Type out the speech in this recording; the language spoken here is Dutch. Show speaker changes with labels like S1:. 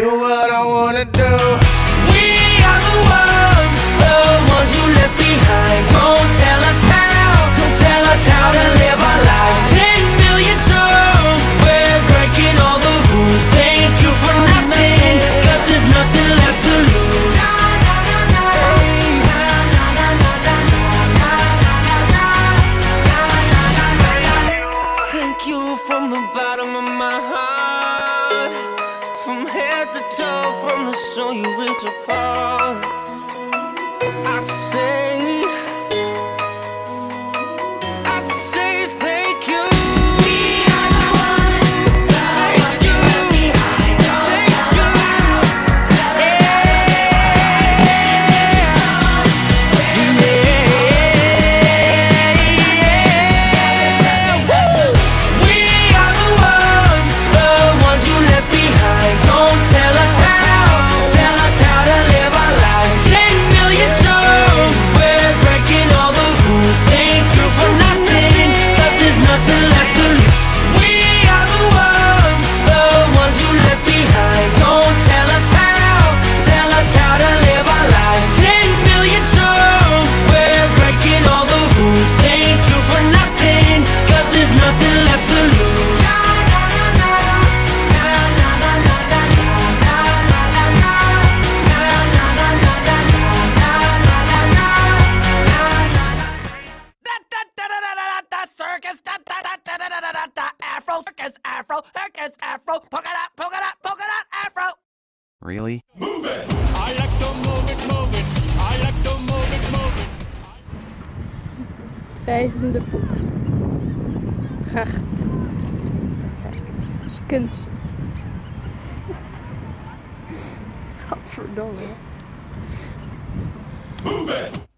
S1: do what I wanna do.
S2: The to tell from the soul you ripped apart. I
S3: said. da da da afro, circus afro, circus afro, polka dot, polka dot, polka dot afro.
S4: Really? Move it!
S5: I like to move it, move it. I like to move it, move it.
S6: Drijvende poep. Pracht. Dat is kunst. Godverdomme.
S5: Move it!